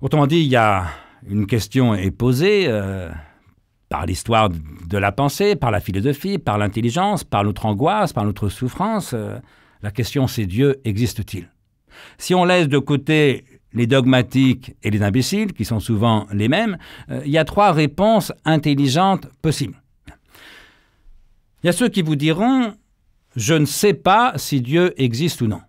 Autrement dit, il y a une question est posée euh, par l'histoire de la pensée, par la philosophie, par l'intelligence, par notre angoisse, par notre souffrance. Euh, la question c'est Dieu existe-t-il? Si on laisse de côté les dogmatiques et les imbéciles, qui sont souvent les mêmes, euh, il y a trois réponses intelligentes possibles. Il y a ceux qui vous diront Je ne sais pas si Dieu existe ou non,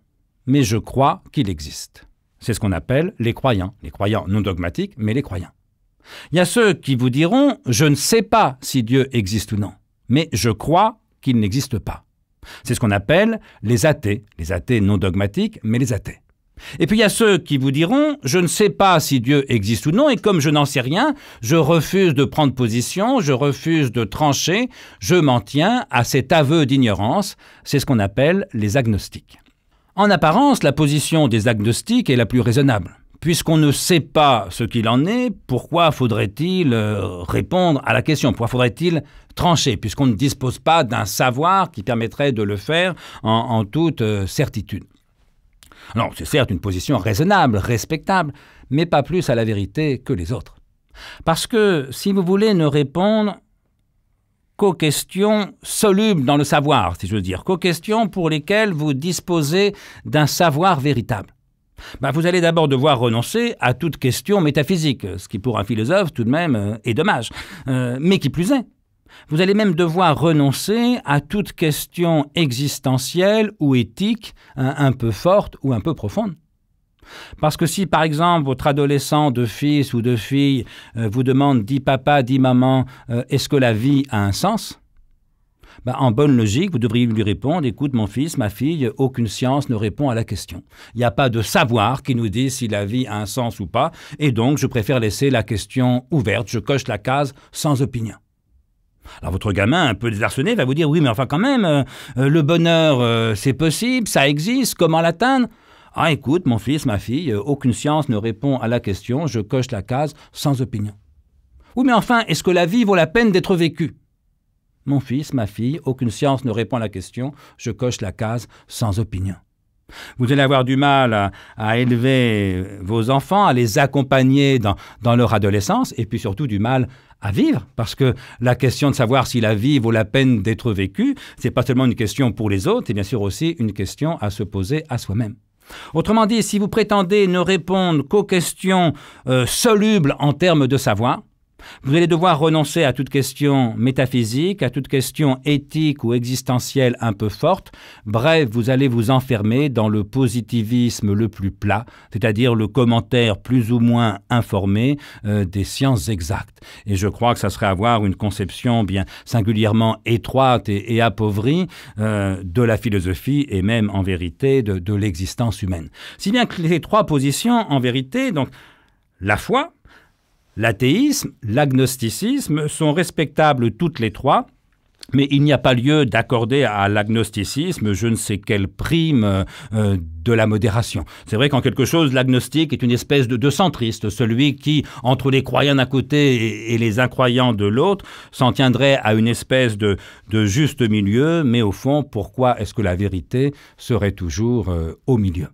mais je crois qu'il existe. C'est ce qu'on appelle les croyants, les croyants non dogmatiques, mais les croyants. Il y a ceux qui vous diront Je ne sais pas si Dieu existe ou non, mais je crois qu'il n'existe pas. C'est ce qu'on appelle les athées, les athées non dogmatiques, mais les athées. Et puis il y a ceux qui vous diront Je ne sais pas si Dieu existe ou non, et comme je n'en sais rien, je refuse de prendre position, je refuse de trancher, je m'en tiens à cet aveu d'ignorance. C'est ce qu'on appelle les agnostiques. En apparence, la position des agnostiques est la plus raisonnable. Puisqu'on ne sait pas ce qu'il en est, pourquoi faudrait-il euh, répondre à la question? Pourquoi faudrait-il trancher? Puisqu'on ne dispose pas d'un savoir qui permettrait de le faire en, toute euh, certitude. Alors, c'est certes une position raisonnable, respectable, mais pas plus à la vérité que les autres. Parce que si vous voulez ne répondre qu'aux questions solubles dans le savoir, si je veux dire, qu'aux questions pour lesquelles vous disposez d'un savoir véritable, bah, vous allez d'abord devoir renoncer à toute question métaphysique, ce qui pour un philosophe tout de même euh, est dommage. Euh, mais qui plus est, vous allez même devoir renoncer à toute question existentielle ou éthique un, peu forte ou un peu profonde. Parce que si, par exemple, votre adolescent de fils ou de fille euh, vous demande, dit papa, dit maman, est-ce que la vie a un sens? Bah, en bonne logique, vous devriez lui répondre, écoute mon fils, ma fille, aucune science ne répond à la question. Il n'y a pas de savoir qui nous dit si la vie a un sens ou pas, et donc je préfère laisser la question ouverte, je coche la case sans opinion. Alors votre gamin, un peu désarçonné, va vous dire, oui mais enfin quand même, euh, euh, le bonheur, euh, c'est possible, ça existe, comment l'atteindre? Ah écoute, mon fils, ma fille, aucune science ne répond à la question, je coche la case sans opinion. Oui mais enfin, est-ce que la vie vaut la peine d'être vécue? Mon fils, ma fille, aucune science ne répond à la question, je coche la case sans opinion. Vous allez avoir du mal à, élever vos enfants, à les accompagner dans, dans, leur adolescence, et puis surtout du mal à vivre, parce que la question de savoir si la vie vaut la peine d'être vécue, c'est pas seulement une question pour les autres, c'est bien sûr aussi une question à se poser à soi-même. Autrement dit, si vous prétendez ne répondre qu'aux questions euh, solubles en termes de savoir, vous allez devoir renoncer à toute question métaphysique, à toute question éthique ou existentielle un peu forte. Bref, vous allez vous enfermer dans le positivisme le plus plat, c'est-à-dire le commentaire plus ou moins informé euh, des sciences exactes. Et je crois que ça serait avoir une conception bien singulièrement étroite et, appauvrie euh, de la philosophie et même en vérité de, de l'existence humaine. Si bien que les trois positions, en vérité, donc la foi, L'athéisme, l'agnosticisme sont respectables toutes les trois, mais il n'y a pas lieu d'accorder à l'agnosticisme je ne sais quelle prime euh, de la modération. C'est vrai qu'en quelque chose, l'agnostique est une espèce de, centriste, celui qui, entre les croyants d'un côté et, les incroyants de l'autre, s'en tiendrait à une espèce de, juste milieu, mais au fond, pourquoi est-ce que la vérité serait toujours euh, au milieu?